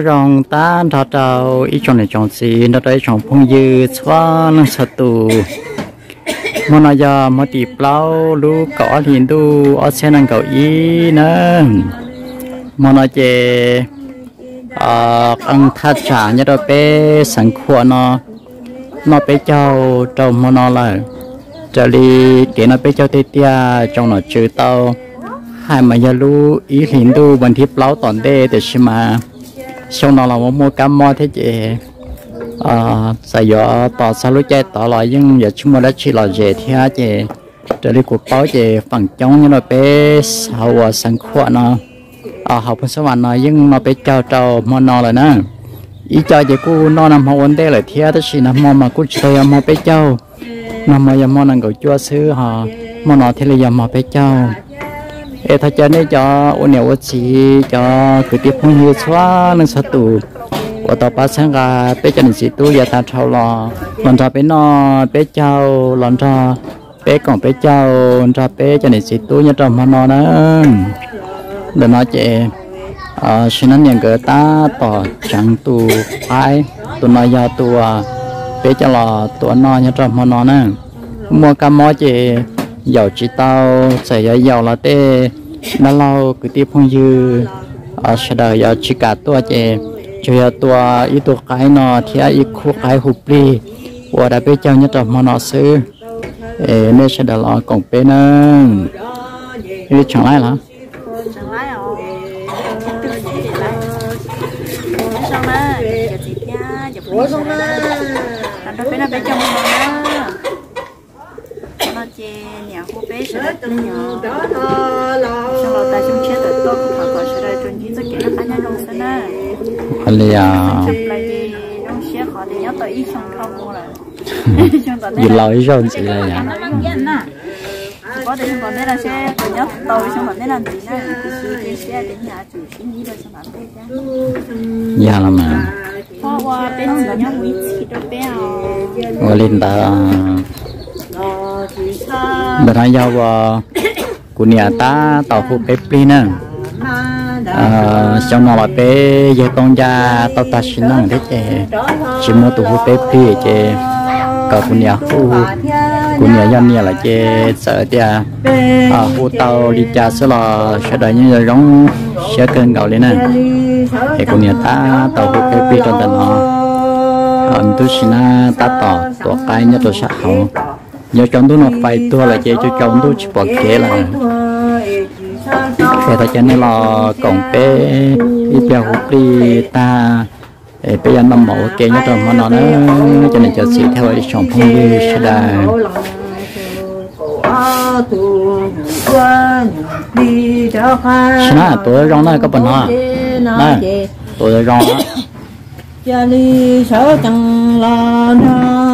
nhớ rằng ta thọ trâu ít chọn này chọn gì nó tới chọn phong dư, xóa nó sợ tù. Mà nó giờ mà tì plau lu cỏ thì tu ở xe năng cầu ý nữa mà nó chè ờ ăn thắt trả nhớ đó bé, sẵn khua nó nó bé châu trong mà nó là trở đi để nó bé châu tê tia, trong nó trừ tao. Hai mà giờ lu ý hình tu bằng thiếp lão toàn đê để xem mà xong nó là một mua cam mo thế chị. À sai giờ tỏ sao lúc chơi tỏ lại, nhưng giờ chúng mình đã chỉ là dễ thì hả chị? Trở đi cuộc báo chị phẳng chống như là bé sau và sáng khoa nó à ờ, học phân số nó nhưng nó bé trao trao mà nó là nè. Ý cho chị cô nó nằm học vấn đề là thế đó chỉ nằm mà mà cô chơi mà bé trao nằm mà giờ mà năng cầu chua sư họ. Mà nó thì là giờ mà bé trao ê thay cho nên cho ô nhiều ô chỉ cho cứ tiếp phong hiu xóa nên sát tù. Của tàu ba sáng gà bé cho nên chỉ tu, giờ ta trâu lò. Lần trò bé nó bé trâu lần trò bé còn bé trâu lần trò bé cho nên chỉ tu, nhớ trò mà nó nữa để nói chị ờ xin anh nhận cái ta tỏ chẳng tu ai. Tu nói giờ tu à, bé cho lò tu nó nhớ trò mà nó nữa mua cam mó chị giàu chỉ tao, sẽ giàu giàu là tê. Nó lâu, cứ tiếp phong dư. Ở sẽ đời giàu chỉ cả tua chè. Chơi tua ít tua cái nó, thì ít khu cái hụp đi. Và đã biết cho nhất là mà nó sư nên sẽ đời lo còn bên ờ. nữa đi chẳng lại là? Ủa xong rồi. làm đâu phải là bé chồng nó nó chê nhà cô bé sẽ được nhỏ xong rồi ta chung chết tới tôi cũng có sẽ được chuẩn chỉ cho kỹ nó khá nhanh luôn sẽ hay là lại nó sẽ khó để nhớ tới ít xong không mua lại gì lời rồi chị là vậy có thể còn đây là sẽ tôi nhớ tôi xong còn đây là gì sư cái xe đến nhà chủ xin gì rồi xong thế chứ dạ là mà hoa hoa bên nhớ quý chỉ đâu bé à lên ta bà thay nhau vào của nhà ta tàu phụ bếp đi nè ờ, trong mà bà bé giờ con ra tàu ta xin năng thế chứ chỉ mua tàu phụ bếp đi chứ cả của nhà phụ của nhà dân nhà là chứ sợ tia à phụ tàu đi cha sẽ là sẽ đợi như là giống sẽ cơn gạo lên nè. Thì của nhà ta tàu phụ bếp đi trong tận họ anh ờ, tôi xin ờ, ta tỏ tỏ cái nhất là sao hậu nhớ chọn tôi nó phải tôi là chế cho chọn tôi chỉ bỏ kế là. thế ta cho nên là còn bé đi bèo hút đi ta bây giờ nằm mẫu kế nhất rồi mà nó nữa cho nên cho chị theo đi chọn phong đi sẽ là Sao tôi rong này có bệnh hả? Này, tôi rong đó cha đi sở chẳng là na về chu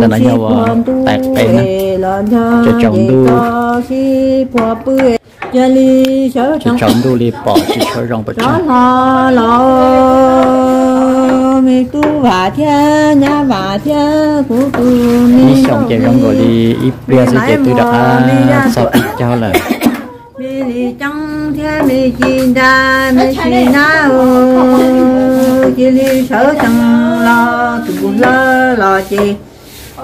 Nên là nhau tạc bè nè Cho chồng đu. Cho chồng đu li bỏ chỉ cho rong bật mi tu và thiên nhà và thiên của tu Đi mi xong chạy rong rồi đi ít bia sẽ chạy tôi đã sao ít cho là mi đi chẳng thiên mi chi đa mi chi na ô chi đi sở chẳng lo tu lo lo chi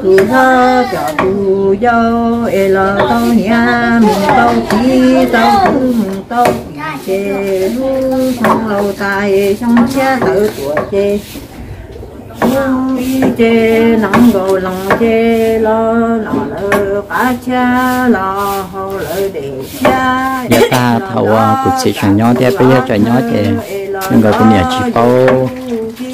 tu lo cho tu dâu e lo tao nhà mình tao chi tao tu tao chê lu trong lâu tài trong xe tự của chê đi chê nắng gồ lòng chê lo lo lơ cá cha lo hậu lơ để cha Giờ ta thầu cuộc sĩ cho nhỏ thế, bây giờ cho nhỏ thì nhưng mà cũng nhà chỉ bao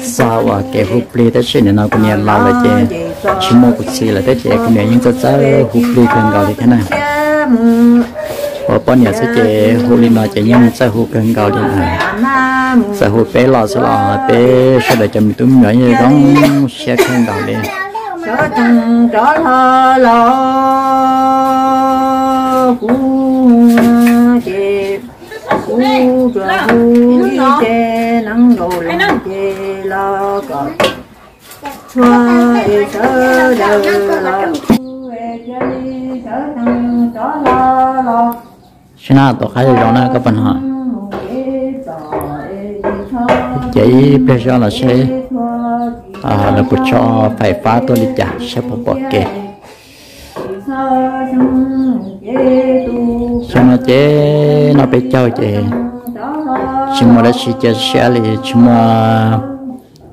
sao à cái hụt ly tới chuyện nào cũng nhà lao là chứ chỉ mua cuộc sĩ là tới chị cũng nhà những cái trái hụt ly cần gọi thì thế này và bọn nhà sẽ chị hụt ly nó chỉ những trái hụt cần gọi thì này sẽ hụt bé lò sẽ lò bé. Sẽ để cho mình tụm nhỏ như đó sẽ cần gọi đi. Chẳng cho lo lo cu chê cu cho cu đi chê nắng gồ lòng chê lo cọ xoa e sơ đầu lo xin nào tôi khai rồi có phần họ chỉ bây giờ là sẽ à là bút cho phải phá tôi đi trả sẽ bỏ bỏ kê cho nó chế, nó bị cho chị chỉ mà đã chỉ chơi xe thì chỉ mà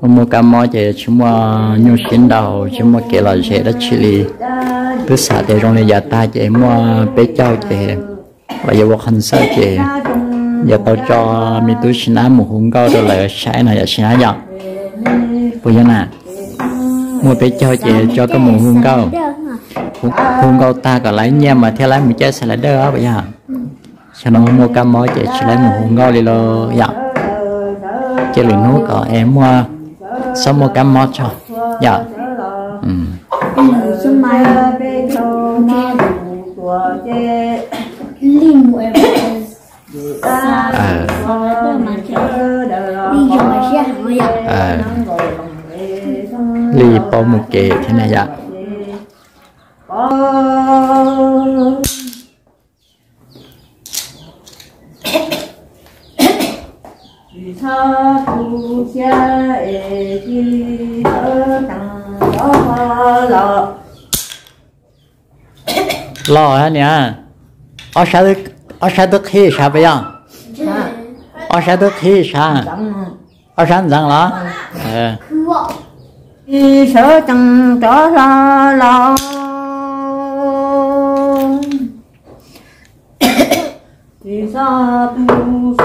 mua cái mò chị chỉ mà nhu xin đầu chỉ mà kể là sẽ đã chỉ li cứ xả để trong này giả ta chị mua bị cho chị và giờ vô hành sao chị Dạ, giờ tôi cho mi tu xin ám một hùng cao rồi lại sai này. Giờ xin ám giờ bây giờ nè mua bé cho chị cho cái một hùng cao hùng cao ta còn lấy nha, mà theo lấy một trái sẽ lại đỡ, bây giờ. Cho nó mua cam mò chị sẽ lấy một hùng cao đi lo dạ. Chế luyện nốt có em mua sao mua cam mò cho. Dạ. Ừ. Xuân mai linh mùi ờ ơi ờ ly bao một kề thế này dạ sa tu xia e chi sơ tăng đó lo lo hả nè? Ở sao được ở sao được khi sao bây giờ ở sao được khi sao ở sao rằng là ờ chi sơ tăng đó lo lo chi sa tu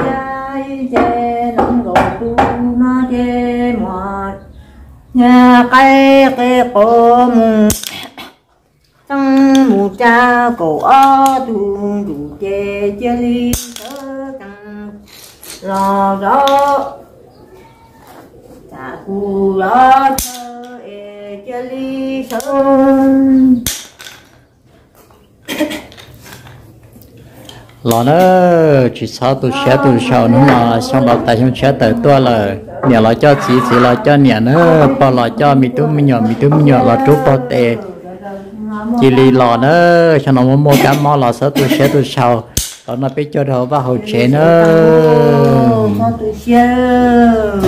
e che nong go tu na che mo nhà cái cái cổ cha cổ ở tu đủ chê chê li thơ căng. Lo đó cha cu lo thơ e chê li sơ lo nó chỉ sao tôi sẽ tôi sau nó mà xong đó tại xong sẽ tới tôi là nhà lo cho chỉ chỉ lo cho nhà nó bỏ lo cho mi tu mi nhỏ mi tu mi nhỏ lo chú bỏ tệ chỉ li lo nó cho nó mua cam mò lo sợ tôi sẽ tôi sau đó nó biết cho đâu vào hậu chế nữa có tu sơ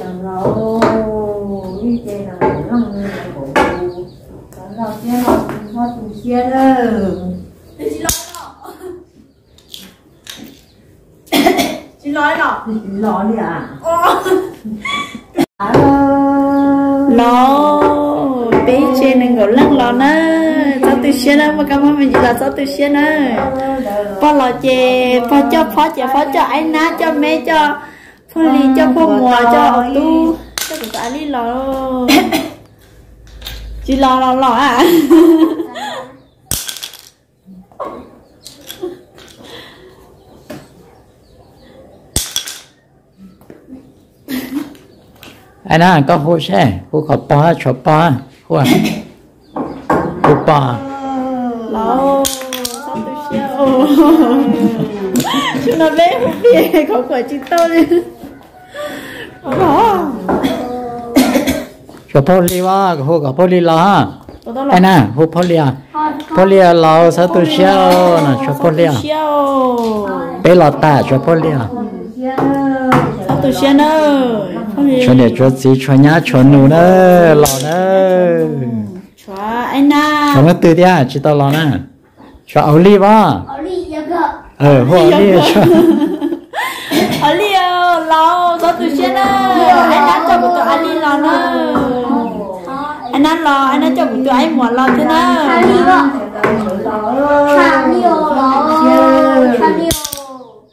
tăng lo đi chê nào nông cổ tăng lo chê lo có tu sơ Chị nói đó lo đi à Nó Bé trên nên ngủ lăng lò nè Sao tôi xe nè Mà cảm ơn mình là sao tôi xe nè Phó lò chè Phó cho phó chè Phó cho anh ná Cho mẹ cho Phó lì cho phó mùa Cho tu. Cho tụi ta đi lò Chị lò lò lò à? Anh à có hồ xe hồ có ba cho ba à? Hồ ba Lò Sao tôi xe Chúng nó bé không biết Không phải chị tôi đi. Đó cho poly wa hồ có poly là Tôi anh à? Hồ poly à poly là sao tôi xe nè, cho poly à? Siêu bé là ta cho poly à? Sao tôi xe nè, cho để cho chị cho nhá, cho nụ nữa lò nữa Chua anh à cho nó từ đi à? Chỉ tao lò cho áo ly wa ờ hồ áo ly cho. Ở liều Lò Sao tôi xe nè Anh đã cho một tụi đi lò nè. Anh đã lò Anh đã cho một tụi anh một lò thế nè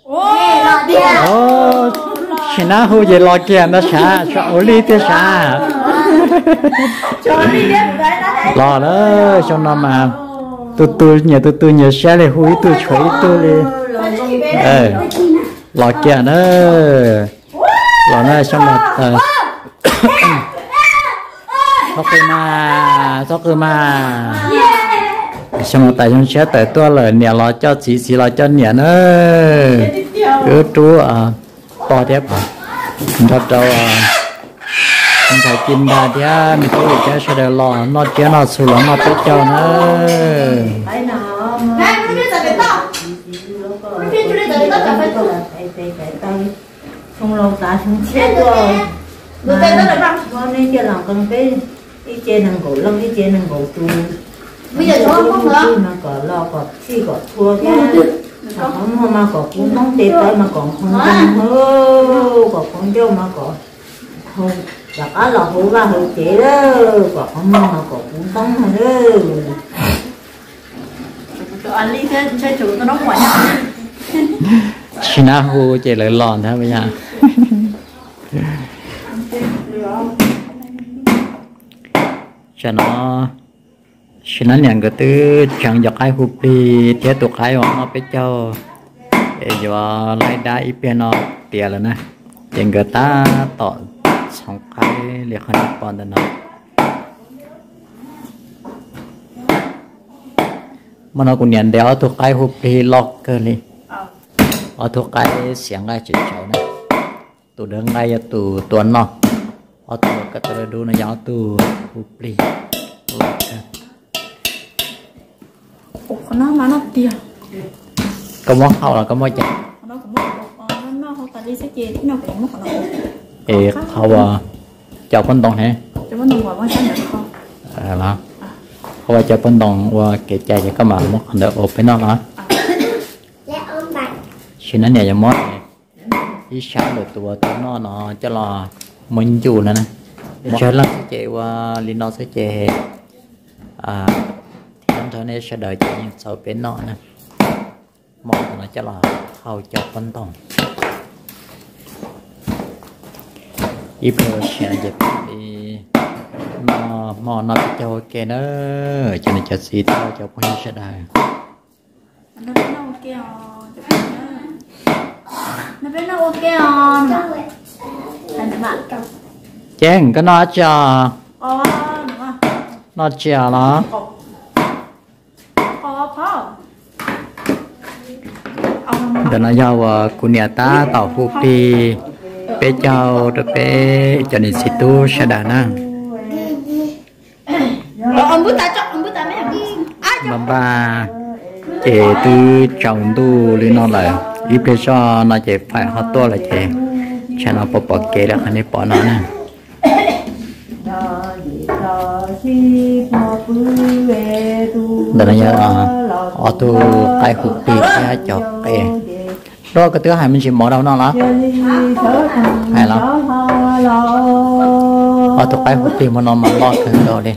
Ôi đi à na hồ gì lò kia nó xa cho áo ly thế xa Cho đi đi một cái đã thấy lò đó cho nó mà. Tôi tôi nhà tôi tôi nhà xe này húi tôi chuối tôi đi. ờ lò kia nữa lò nó xong là ờ. thôi cơ mà thôi cơ mà. Xong rồi tại trong xe tới tôi là nhà lò cho chỉ chỉ lò cho nhà nữa. Cứ chú à bỏ đẹp à thật đâu à mình phải chín đà thì à, mình cứ được cái sẽ để lò nó chế nó sủi lắm mà tới cho nó. Không lâu ta không chết rồi. bữa tay nó là băng con nên chưa làm con cái đi chơi nàng cổ lông đi chơi nàng cổ tu bây giờ nó không nữa. Mà cỏ lo cỏ chi cỏ thua cái không mà cỏ cũng không tệ tới mà còn không chân hơ cỏ không đâu mà cỏ không là có là hú ra hú chế đó. Có không mà có cũng không mà đó. Cho anh đi thế chơi chủ nó đóng ngoài chỉ na hu chỉ lời lòn thôi bây giờ. Cho nó chỉ nó nhận cái thứ chẳng dọc ai hụp đi tiếp tục ai mà nó biết cho. Để cho lại đá ít bên nó tiền rồi nè tiền người ta tỏ xong cái liệt hơn bọn đó nó mà nó cũng nhận đéo thuộc ai hụp đi lọt cơ đi ở thuộc cái xiềng cái chỉ cháu này tụ đứng ngay tụ tuần nó ở tụ cái tụ đu nó giáo tụ hụp đi nó mà nó tiền có món hậu là có món chả nó cũng mất nó không phải đi sẽ chê nó cũng ê hậu à chào phân đồng hả? Cho nó nằm ngoài mới sáng được không? À là hậu à chào phân đồng qua kể chạy cho các bạn mất được ốp với nó là xin nó nhẹ cho món này ý sáng được tụi tụi nó nó cho là mình chủ nữa nè. Cho là sẽ chạy qua liên nó sẽ chạy. À thì thời này sẽ đợi chạy những sau bên nó nè một nó cho là hậu cho phân đồng ít bơ xe dẹp đi mò mò nó bị cho kê nữa cho nên cho xì theo cho phong sẽ đài nó bên nó ok rồi nó bên nó ok rồi anh bạn chén cái nó cho ờ nó cho nó ờ phao để nó giao của nhà ta tàu phục đi bé cháu rồi bé cho nên xí tu sẽ đà cho ta mấy mà ba chị từ chồng tu lên nó là ít bé cho nó chỉ phải học to là chị cho nó bỏ bỏ kế là anh ấy bỏ nó nè. Để nó nhớ ở tu cái hụt đi cái chọc đó cái thứ hai mình chỉ mở đâu nó là hay lắm. ở tu cái hụt đi mà nó mà lo cái đó đi.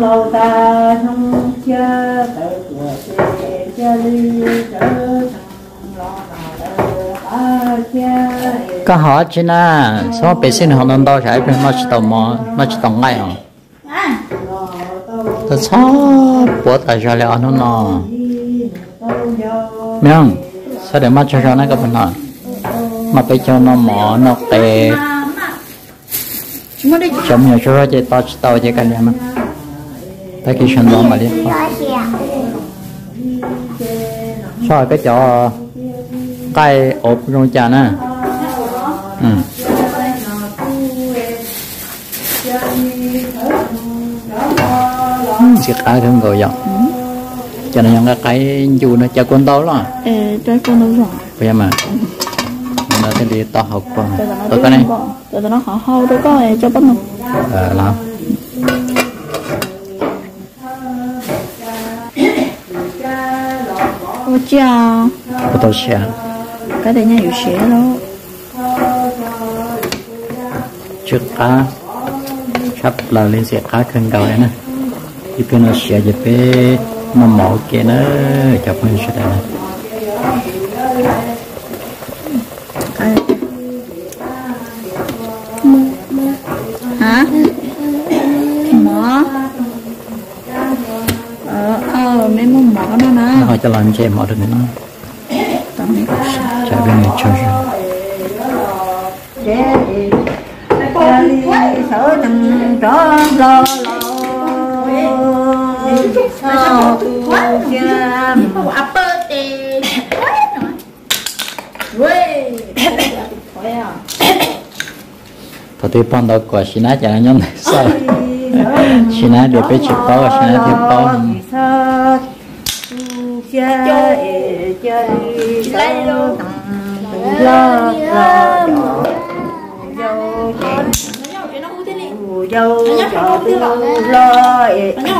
Lâu ta không cha tự của cha ly trở có họ chứ na. Số bé xin họ nên đâu phải nó chỉ tàu mò nó chỉ tao ngay hả? Ta số bố tại cho lại ăn nó miếng sao để mắt cho cho nó cái phần nào mà bây giờ nó mò nó tè chấm nhiều cho cho tao tàu chơi cái này mà. Ta khi chân đó mà đi. Sao cái chỗ cái ốp trong trà nè ừ. Chỉ cái không gọi giọng cho nên cái cái dù nó cho con tao lo ờ cho con đâu rồi bây giờ mà nó sẽ đi tao học còn Rồi nó tôi cái này. rồi nó họ hâu tôi có cho bắt nó. Ờ làm ô cha của tôi sẽ cái này nhà có xe đó trước cá sắp là lên xe cá cân cầu nè. Thì bên nó sẽ giúp bé nó mỏ kia nó chụp hình sẽ đây nè. Hả? Mỏ. Ờ ờ mấy món mỏ đó nè. Hỏi cho làm chơi mỏ được nữa cho rồi cha ly sở lo lo cha thì bọn đó quả xin chẳng chả này sao xin á để biết chụp bao xin á thêm bao chơi chơi tôi lo anh lơ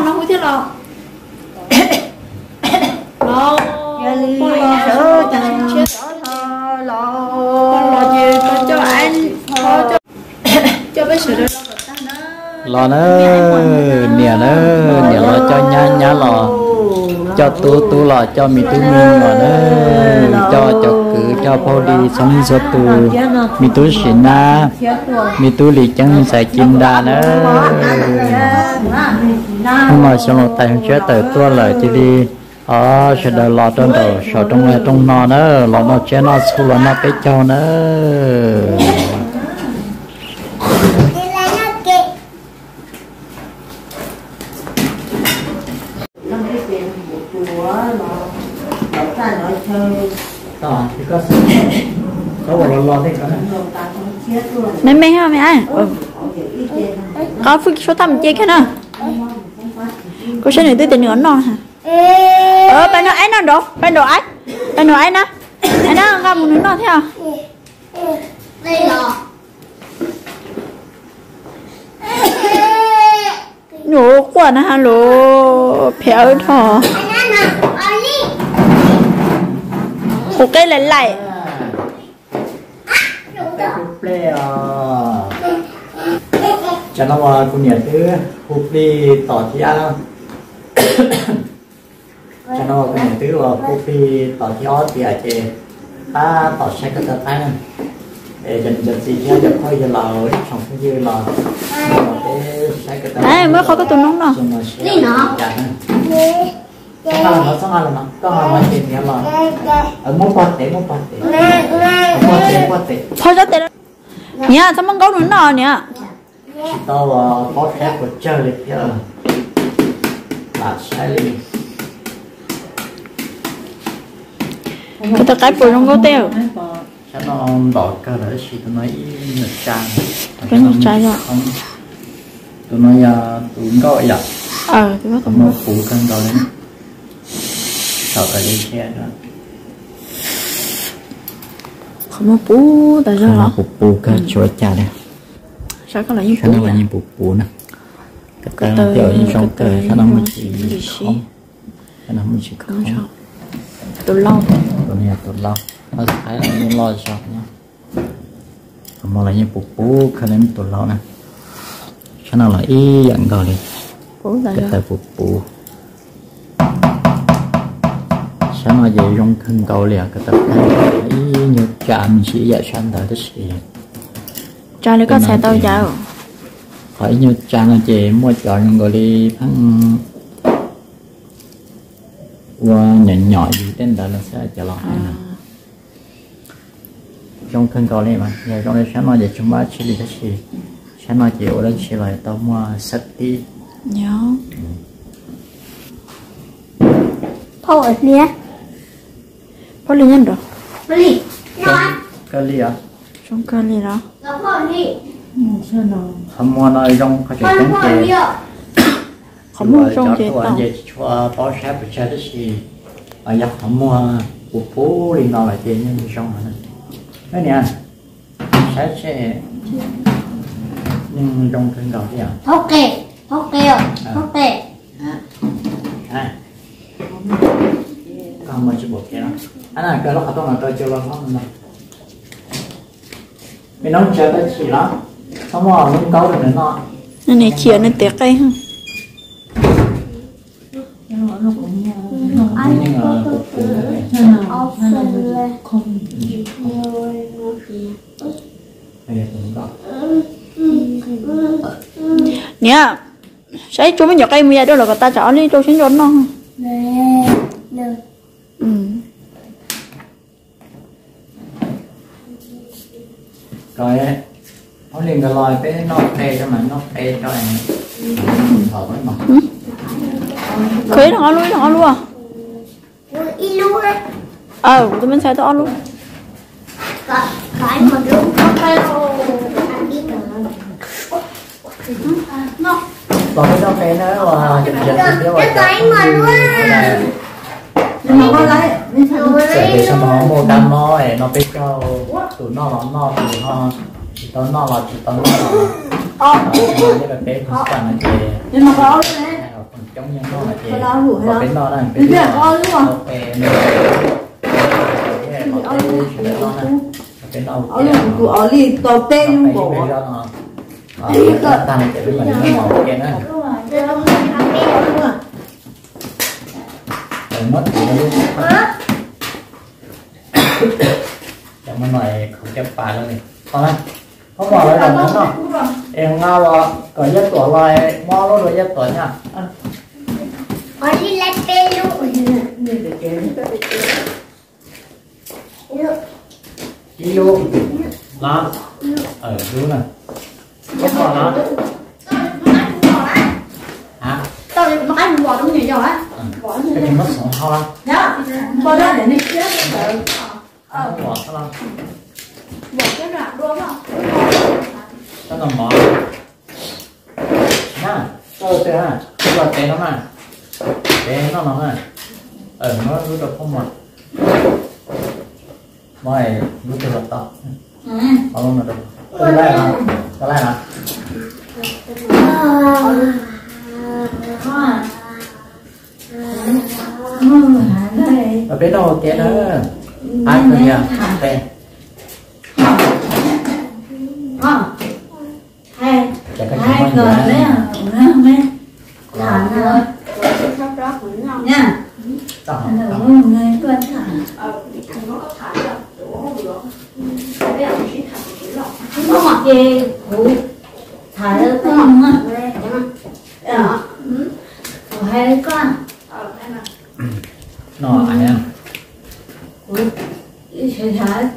nó hút thế lo lo lơ ly sở chẳng thơ lo con lo gì con cho anh cho lò lo nè nữa nè lo cho nhá nhá lò cho tu tu là cho mi tu mi mà nữa cho cho cứ cho phô đi sống số tu mi tu xin na. Mi tu lì chân sẽ chim đà nè, nhưng mà xong rồi tay không chết tới tu lại chỉ đi. Ờ sẽ đợi lò trong đầu sợ trong này trong nọ nữa lo nó chết nó xu là nó cái cho nè trong cái tiền của chùa mà đọc ra nói chơi đó thì có có một lò thì có người ta không chết luôn mẹ mẹ ha mẹ chỉ ít tiền có phước số tầm chơi cái nào cô sẽ này tôi tình nữa nó hả? Ờ bạn nói anh nào đồ bạn đồ anh bạn đồ anh á anh á gặp một nó theo đây là nhổ quả nó lô? Phéo thò anh ăn à ở đi một cái lại. Play cho nó vào cũng nhận thứ hụt đi tỏ thì ăn cho nó vào cũng nhận thứ là hụt đi tỏ thì ó thì ở chế ta tỏ sẽ có tờ tay để dần dần gì cho được thôi giờ là trong cái như là à mới khó có tụi nó nào Đi nó. Cái nào nó xong rồi nó có mà nói chuyện nghĩa là ở mua quạt tế mua quạt tế mua quạt tế thôi ra tên nha sao mong gấu nữa nó nha tao có phép của chơi lịch kia là sai đi cái tao cái bùi trong gấu teo. Cho nó đỏ cơ đó thì tụi nó nhật trang. Cái nhật trang rồi. không tụi nó ya tụi nó gọi là ờ tôi có tụi tụi nó phụ cân đó đấy sau cái đi xe đó không có bú tại sao hả phụ phụ cái chỗ cha đây. Sao có lại như bú vậy? như nè. Cái Cái như trong cái tờ sao nó mới như chỉ không. sao nó mới chỉ không. tụi lâu tụi này tụi lâu nó phải là những lo sao nhá mà là như phụ phụ khả năng tụi lâu nè. Sao nó là y dẫn gọi đi bú cái sao tờ phụ sáng sao nó về trong thân cầu liền cái tờ cái như cha mình chỉ dạy sáng tới cái gì cha lấy có xe tao giàu hỏi như cha là chị mua chọn người đi phăng qua nhỏ nhỏ gì tên đó là sẽ trả lời nè trong thân cầu này mà giờ trong đây sáng nói về chúng ta chỉ đi cái gì sáng nói chị ở đây chỉ là tao mua sách đi nhớ thôi ở nè có liên nhân rồi đi nó ăn cái ly à trong liên đó. Nó thôi đi không mua nơi trong có chuyện đi chè không mua trong chế tao về cho bó xếp của cha cái gì ở dọc không mua của phố đi nó là tiền nhưng trong hả cái nè. Sẽ sẽ nhưng trong thân cầu thế à? Thôi kệ thôi kệ thôi kệ à còn mà bộ kia đó anh là cái lúc học là tôi chưa lo lắng nữa mình nói chơi tới chỉ lắm. Không mà lúc câu được nữa nó. Nên này chia cái mà phân lên. này cũng có. Nè sẽ chúng mình nhặt cây mía đó là người ta chọn đi tôi xin cho nó. Nè nè ừ. Rồi nó liền cái loài bé nó tê cho mà nó tê cho anh thở với mà. Khởi thằng luôn thằng luôn à? Y luôn đấy ờ tụi mình sẽ to luôn. Cái một lúc có cái đi cả còn cái đó cái nữa là thì nếu mà nhưng có lấy sẽ bị sao nó mua cam nó này nó biết cho tụi nó nó nó tụi nó chỉ tao nó là chỉ tao nó là như là bé cũng cần là chị nhưng mà có là phần chống nhân nó là chị không? bên đó là kia có đúng không? ok bên đó ở luôn của ở đi tàu tên luôn bộ tăng để bên mình nó kia nữa rồi mất thì nó luôn này không chấp bài đâu này. Á không bỏ lại đồng nữa đâu em ngao là có nhất tuổi lại mò luôn rồi nhất tuổi nha. Only let me look. đi luôn. Lắm ở đúng này. Không bỏ lắm hả? Tao bỏ trong nhà rồi á cái chúng nó sống hoa đó bỏ ra để mình chết rồi ờ bỏ sao lắm bỏ cái rạp đúng không cho nó mỏ nè tôi thế à tôi là té nó mà té nó mà ờ nó rút được không mà mày rút được là tao ừ không được tôi lại mà tôi lại mà ở bên đâu kia đó. Ừ. Ai ừ. không nhờ? Ừ. Hai người đấy à, dạ, ờ. dạ. nha. Tao tôi ờ, thằng nó có thả ra chỗ được cái ông chỉ thẳng chỉ lọc. Không có mặc gì. Thả ra dạ. ờ. con đó hai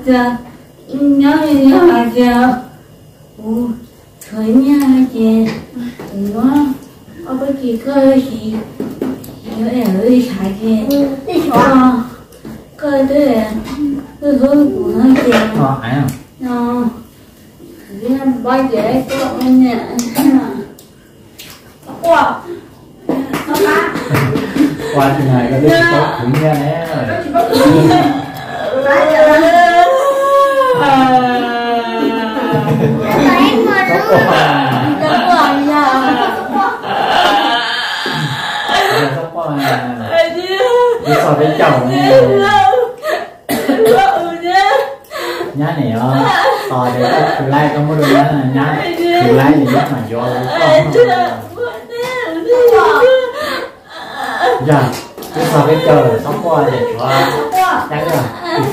giờ. Nhớ đi nhớ là giờ. Ủa thời nha chị. Nó ở bên kia cơ chị nhớ đi xài chị đi xài. Cơ tới là cứ hướng của nó chị có ờ, phải không? Ờ, nó thì em bay dễ cái bọn em nhẹ qua trên này có đứa tốt cũng nghe nè đi so với chồng này nhá này ờ ờ để có thử like không có được nhá nhá thử like thì nhất mà do con dạ đi so với chồng sống qua để cho chắc là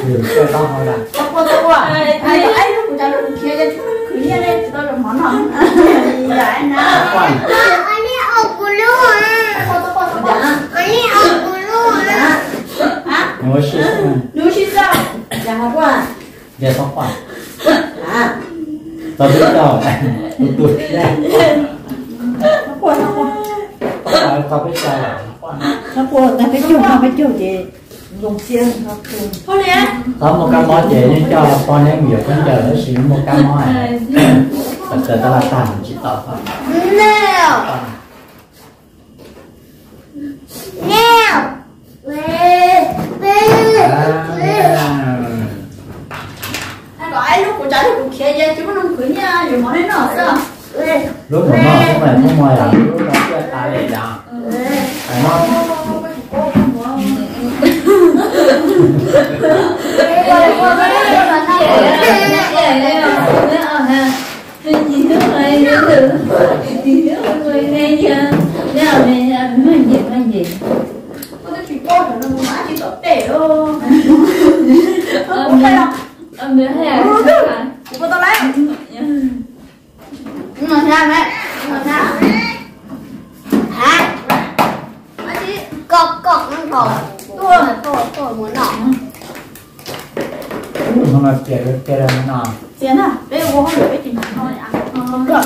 thử chơi tao thôi là. Tao tao qua. Ai ai lúc của tao lúc kia cho chúng cứ như này tao được món hầm. Dạ nè. sống qua Ah, only a blue. Tao tao qua tao qua. Only a blue. Hả? ngồi xí xuống Đu xí sao? Dạ hả qua. giờ sống qua À. tao biết đâu tụi đây Nó qua nó qua. tao biết qua Nó qua tao phải chịu tao phải chịu thì nó có một cái món nhưng cho con em nhiều con chờ nó xíu một cái món này. Thật sự tao là tàn chỉ tao thôi No. No. Gọi lúc của tao lúc của kia chúng nó cứ nha, rồi món này nó sao? Lúc mà nó không phải không ngoài là lúc đó chưa tài để đó phải nó Có cái chuyện cô thì nó má chỉ có tệ đâu. Ờ, phải không? Cô tao lấy. Nhưng mà sao mẹ? Nhưng mà sao? Hả? Má chị. Cọc cọc nó cọc. Tôi. Tôi tôi muốn nọ. không là kể kể ra nó nào Tiền à? Bây giờ cô không được cái chuyện này thôi à? Được.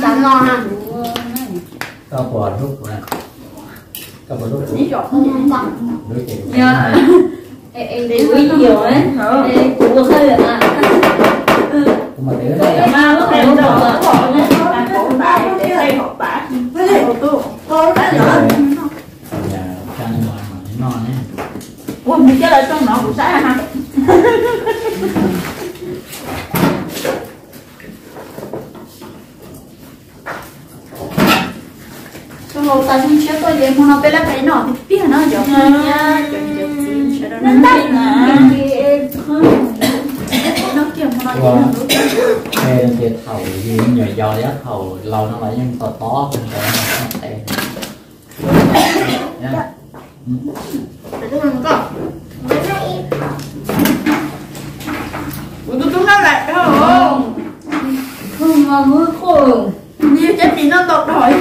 Đã ngon ha. tao bỏ lúc này tao bỏ lúc Ní chọn không nhận bằng. lúc kể Dạ. Để quý nhiều ấy. Cũng hơi là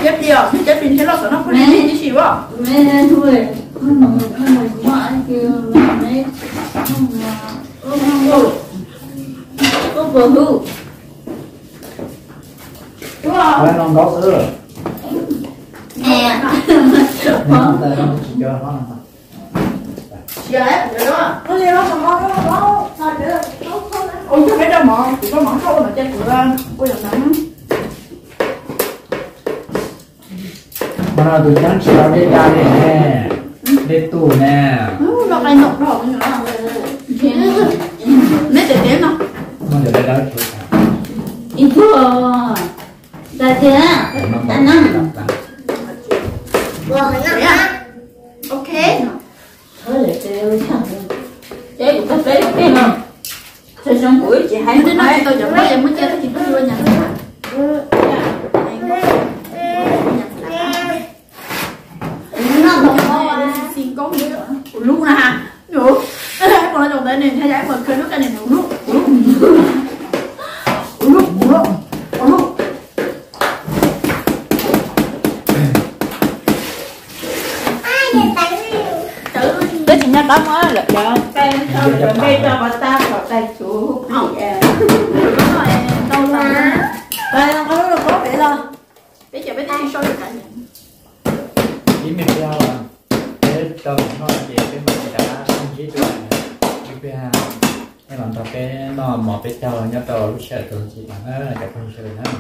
예쁘디야 진짜 빈텔라서 나 그래 이제 쉬워 왜 누에 그놈 그놈 뭐 알게요 왜 어머 어머 어머 우와 왜 너무 더워 nè không tại nó chỉ cho nó là chị ấy vậy đó nó đi nó không có nó nó sao chứ nó không ôi chứ mấy đâu mà chỉ có mỏng sâu mà chết cửa ôi giờ nắng มันเอาดูจังชีเราได้ยาได้แน่ได้ตู้แน่ Nó này nộp đó như thế nào Nét để đếm nào มันเดี๋ยวได้แล้วชุด ít thôi ta chưa มัน ta nâng Vừa cái Thế nặng à Ok thôi để kêu chẳng chế của các bé cái mà thôi xong buổi chị hai Thế nói tôi chẳng bao giờ mới chơi thì có đưa nhà xin có nghĩa lúc nào nhủ còn nó trồng tới nền thay trái mà khơi nước cái nền lúc lúc lúc lúc lúc cái chị nhắc đó mới là cho tay sau rồi đây cho bà ta vào tay chủ không. À. Đâu là đây nó có nó có vậy thôi. Bây giờ bây giờ soi được cả cho mình thôi thì cái mình đã không chỉ được cái ha em làm tập cái, nó một cái tàu nhớ tàu lúc sợ tụi chị bằng ớ là cái phân sự đó